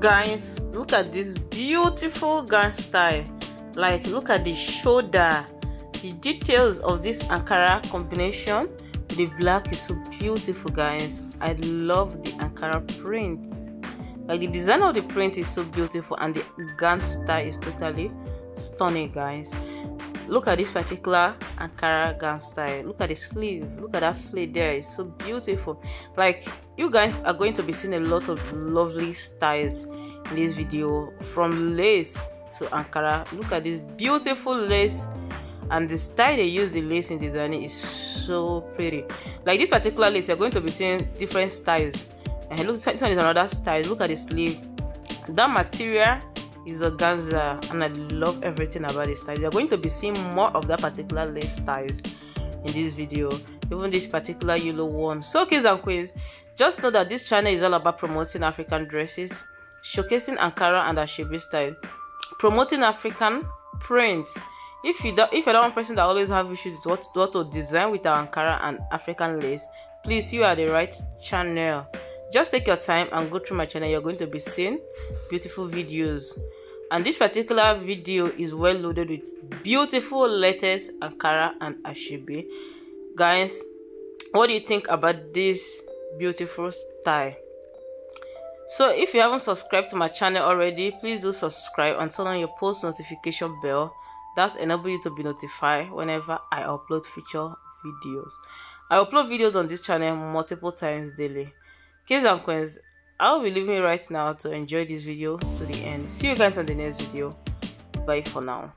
guys look at this beautiful gown style. Like look at the shoulder. The details of this ankara combination the black is so beautiful guys. I love the ankara print. Like the design of the print is so beautiful and the gown style is totally stunning guys look at this particular ankara gown style. Look at the sleeve. Look at that flare there. It's so beautiful. Like you guys are going to be seeing a lot of lovely styles in this video from lace to ankara. Look at this beautiful lace. And the style they use the lace in designing is so pretty. Like this particular lace you're going to be seeing different styles. And look this one is another style. Look at the sleeve. That material is organza and I love everything about this style. You're going to be seeing more of that particular lace styles in this video, even this particular yellow one. So kids and queens, just know that this channel is all about promoting African dresses, showcasing Ankara and Asoebi style, promoting African prints. If you don't, if you're the one person that always have issues with what, what to design with our Ankara and African lace, please you are the right channel just take your time and go through my channel you're going to be seeing beautiful videos and this particular video is well loaded with beautiful letters ankara and asoebi guys what do you think about this beautiful style? So if you haven't subscribed to my channel already please do subscribe and turn on your post notification bell. That enable you to be notified whenever i upload future videos. I upload videos on this channel multiple times daily. Kids and queens I'll be leaving right now to enjoy this video to the end. See you guys on the next video. Bye for now.